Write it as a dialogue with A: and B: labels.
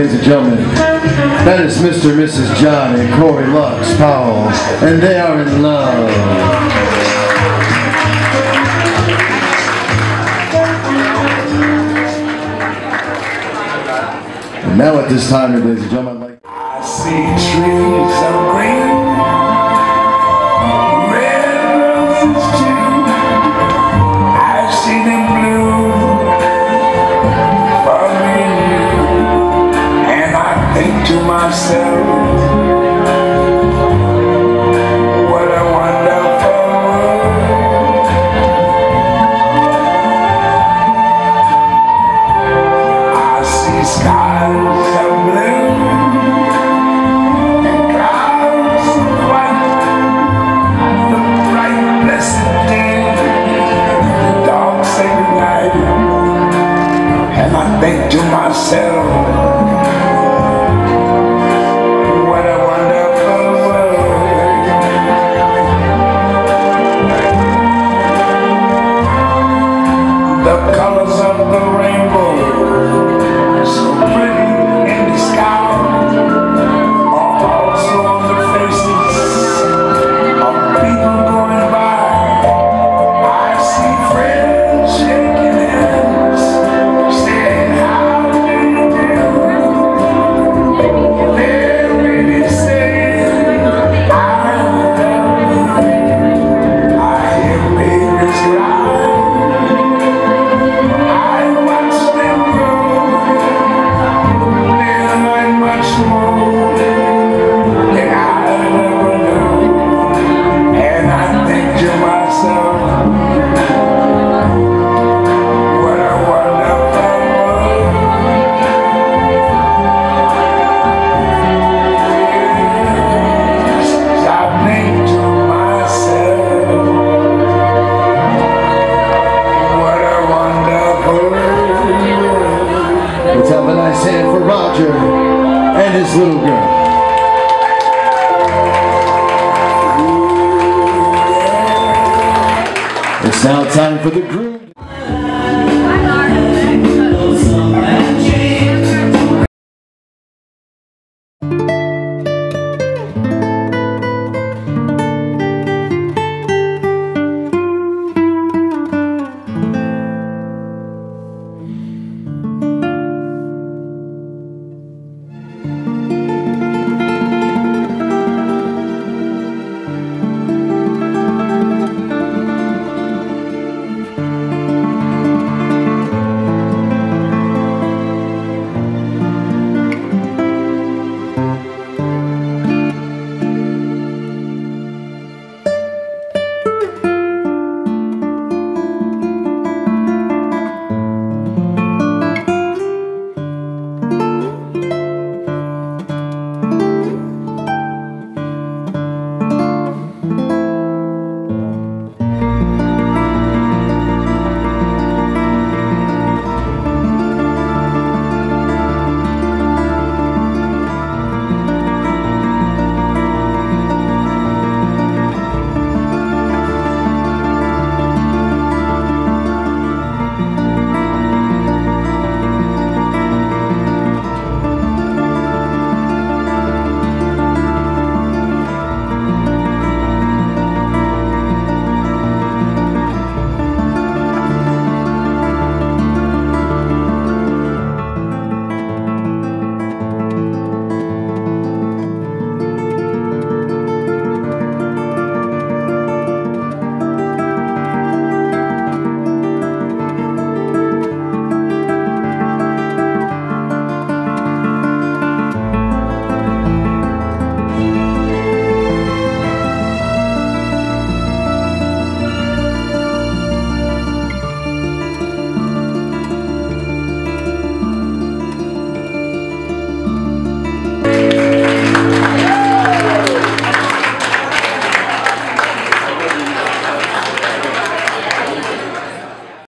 A: ladies and gentlemen. That is Mr. and Mrs. John and Kory Loucks-Powell, and they are in love. now at this time, ladies and gentlemen, I'd like...
B: I see trees of green.
A: de Marcelo. hand for Roger and his little girl. It's now time for the groom.